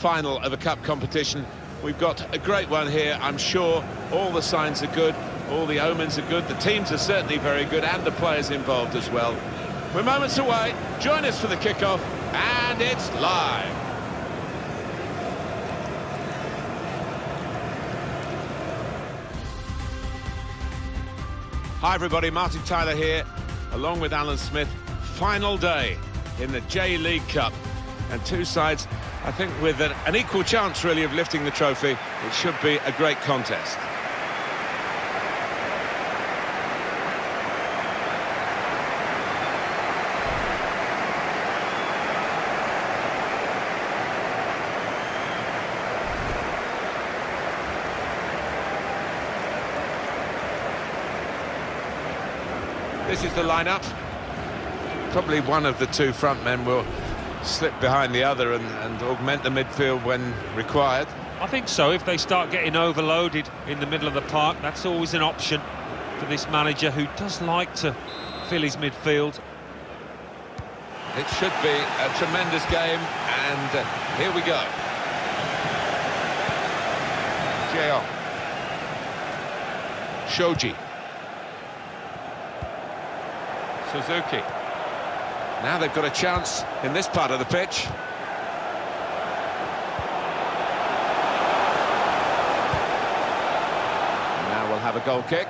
final of a cup competition. We've got a great one here, I'm sure. All the signs are good, all the omens are good, the teams are certainly very good, and the players involved as well. We're moments away. Join us for the kickoff, and it's live. Hi everybody, Martin Tyler here, along with Alan Smith. Final day in the J-League Cup. And two sides, I think, with an, equal chance, really, of lifting the trophy. It should be a great contest. This is the lineup. Probably one of the two front men will slip behind the other and, and augment the midfield when required. I think so. If they start getting overloaded in the middle of the park, that's always an option for this manager who does like to fill his midfield. It should be a tremendous game, and uh, here we go. Jeon. Shoji. Suzuki. Now they've got a chance in this part of the pitch. Now we'll have a goal kick.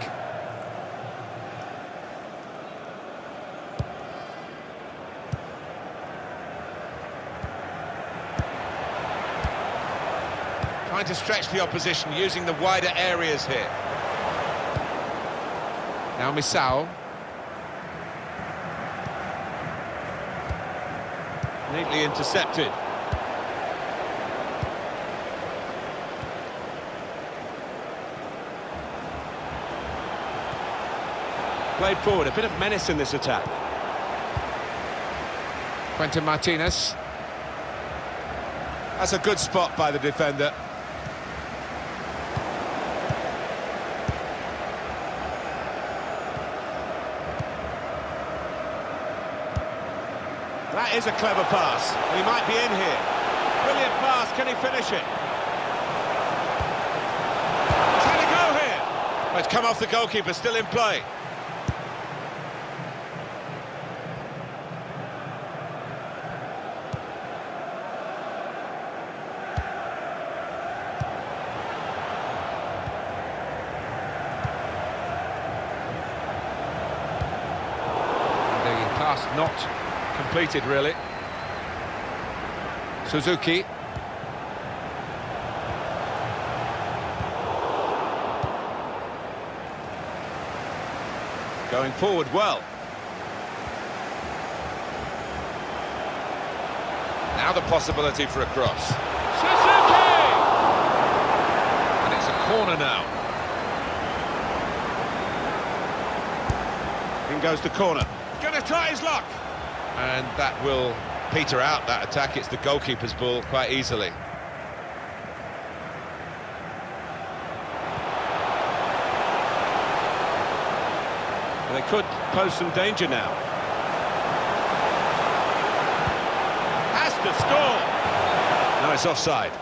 Trying to stretch the opposition using the wider areas here. Now Misao. Neatly intercepted. Played forward, a bit of menace in this attack. Quenten Martinus. That's a good spot by the defender. That is a clever pass. He might be in here. Brilliant pass. Can he finish it? He's had a go here. It's come off the goalkeeper, still in play. Not completed, really. Suzuki. Going forward well. Now the possibility for a cross. Suzuki! And it's a corner now. In goes the corner. To try his luck and that will peter out that attack. It's the goalkeeper's ball quite easily. And they could pose some danger now. Has to score! No, it's offside.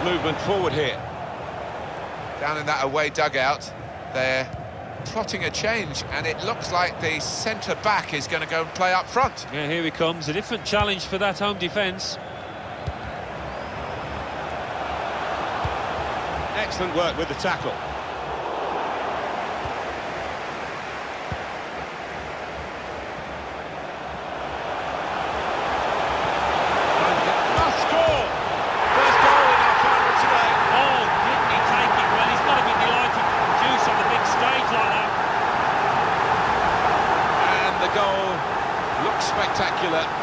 That's good movement forward here. Down in that away dugout, they're plotting a change, and it looks like the centre-back is going to go and play up front. Yeah, here he comes. A different challenge for that home defence. Excellent work with the tackle.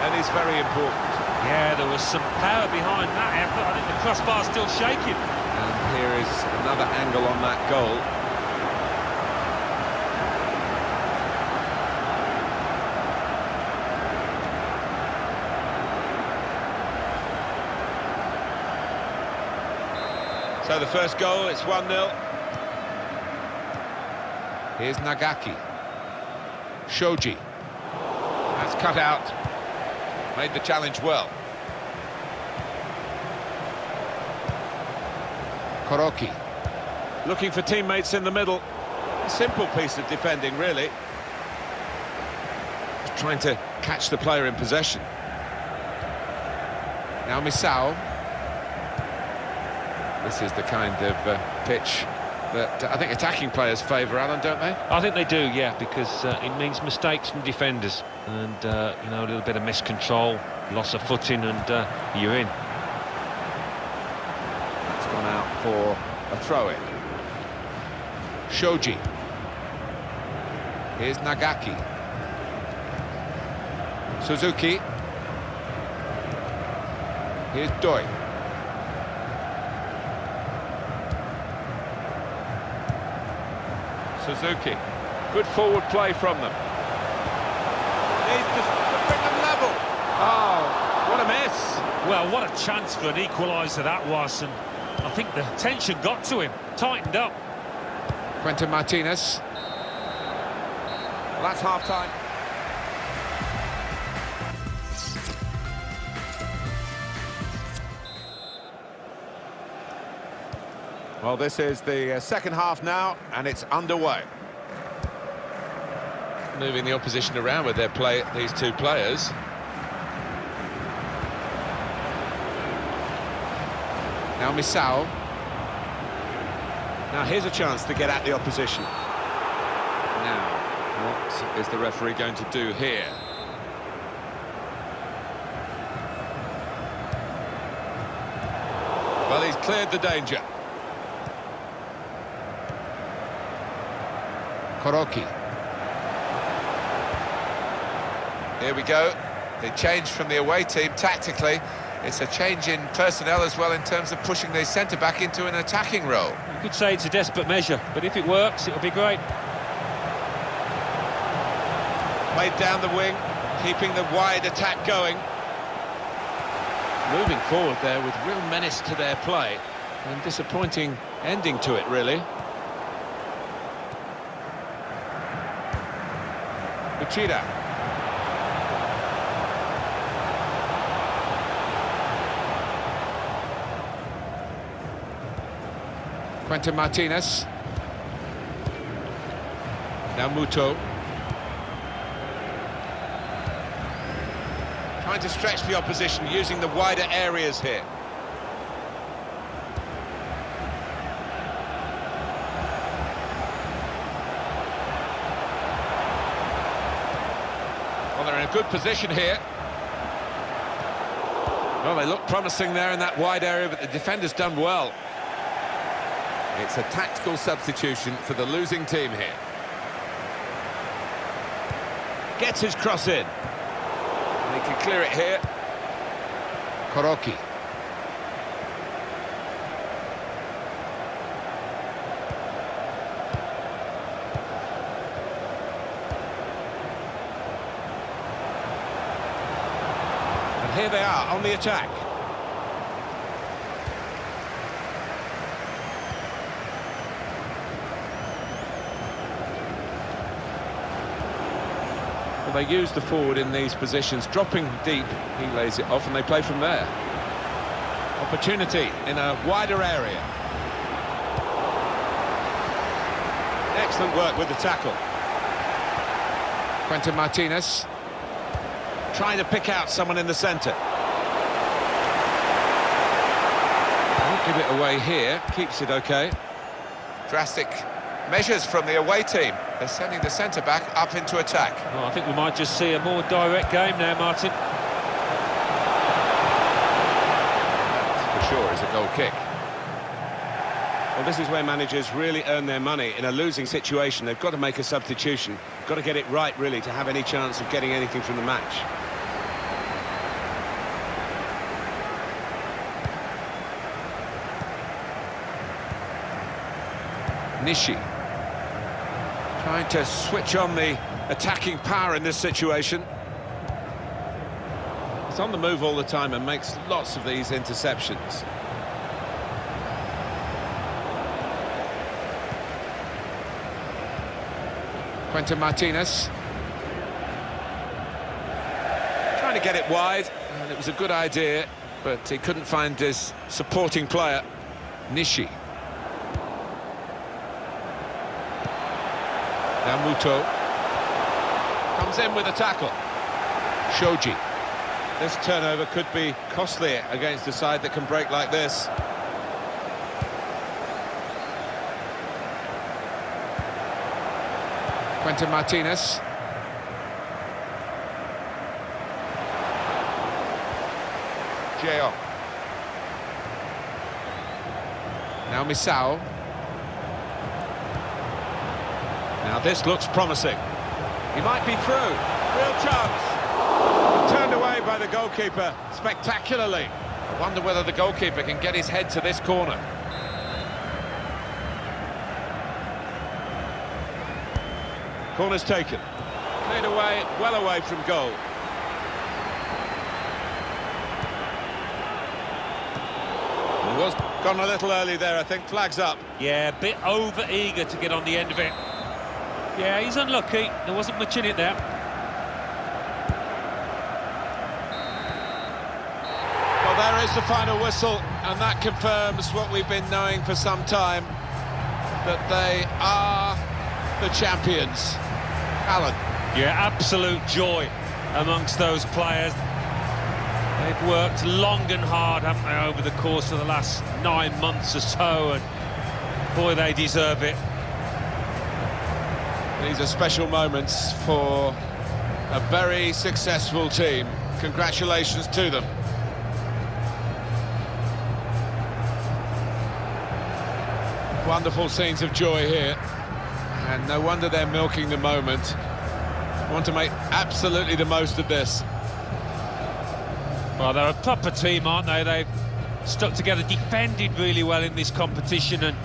and is very important. Yeah, there was some power behind that effort. I think the crossbar's still shaking. And here is another angle on that goal. So the first goal, it's 1-0. Here's Nagaki. Shoji. That's cut out. Made the challenge well. Koroki. Looking for teammates in the middle. A simple piece of defending, really. Trying to catch the player in possession. Now Misao. This is the kind of uh, pitch that uh, I think attacking players favour, Alan, don't they? I think they do, yeah, because uh, it means mistakes from defenders and, uh, you know, a little bit of miscontrol, loss of footing and uh, you're in. It's gone out for a throw-in. Shoji. Here's Nagaki. Suzuki. Here's Doi. Suzuki. Good forward play from them. Needs to bring them level. Oh, what a miss. Well, what a chance for an equaliser that was, and I think the tension got to him, tightened up. Quenten Martinus. Well, that's half-time. Well, this is the uh, second half now, and it's underway. Moving the opposition around with their play, these two players. Now Misao. Now here's a chance to get at the opposition. Now, what is the referee going to do here? Well, he's cleared the danger. Koroki. Here we go. They changed from the away team tactically. It's a change in personnel as well in terms of pushing the centre-back into an attacking role. You could say it's a desperate measure, but if it works, it'll be great. Played down the wing, keeping the wide attack going. Moving forward there with real menace to their play. And disappointing ending to it, really. Uchida. Quenten Martinus. Now Muto. Trying to stretch the opposition using the wider areas here. They're in a good position here. Well, they look promising there in that wide area, but the defender's done well. It's a tactical substitution for the losing team here. Gets his cross in. And he can clear it here. Koroki. And here they are on the attack. Well, they use the forward in these positions, dropping deep, he lays it off, and they play from there. Opportunity in a wider area. Excellent work with the tackle. Quenten Martinus. Trying to pick out someone in the centre. Give it away here, keeps it okay. Drastic measures from the away team. They're sending the centre-back up into attack. Well, I think we might just see a more direct game now, Martin. For sure is a goal kick. Well, this is where managers really earn their money. In a losing situation, they've got to make a substitution. Got to get it right, really, to have any chance of getting anything from the match. Nishi. Trying to switch on the attacking power in this situation. He's on the move all the time and makes lots of these interceptions. Quenten Martinus. Trying to get it wide, and it was a good idea, but he couldn't find his supporting player, Nishi. Now Muto comes in with a tackle. Shoji. This turnover could be costly against a side that can break like this. Quenten Martinus. Jeong. Now Misao. Now this looks promising. He might be through. Real chance. Turned away by the goalkeeper spectacularly. I wonder whether the goalkeeper can get his head to this corner. Corner's taken. Cleared away, well away from goal. He was gone a little early there, I think. Flags up. Yeah, a bit over eager to get on the end of it. Yeah, he's unlucky. There wasn't much in it there. Well, there is the final whistle, and that confirms what we've been knowing for some time, that they are the champions. Alan. Yeah, absolute joy amongst those players. They've worked long and hard, haven't they, over the course of the last nine months or so, and boy, they deserve it. These are special moments for a very successful team. Congratulations to them. Wonderful scenes of joy here. And no wonder they're milking the moment. Want to make absolutely the most of this. Well, they're a proper team, aren't they? They've stuck together, defended really well in this competition and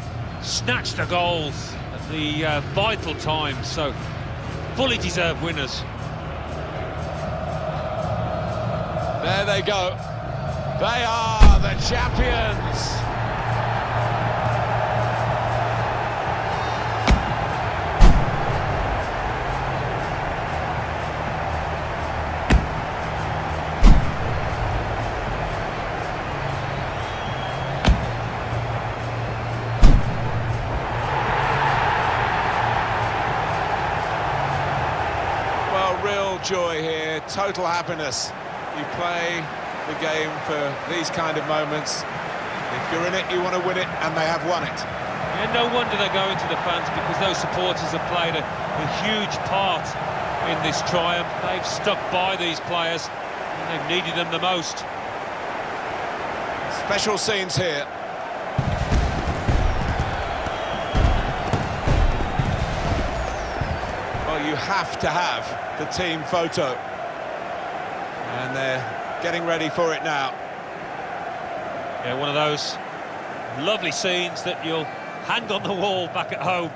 snatched the goals the uh, vital time, So, fully deserved winners. There they go. They are the champions. Joy here, total happiness. You play the game for these kind of moments. If you're in it, you want to win it, and they have won it. Yeah, no wonder they're going to the fans because those supporters have played a, a huge part in this triumph. They've stuck by these players and they've needed them the most. Special scenes here. You have to have the team photo. And they're getting ready for it now. Yeah, one of those lovely scenes that you'll hang on the wall back at home.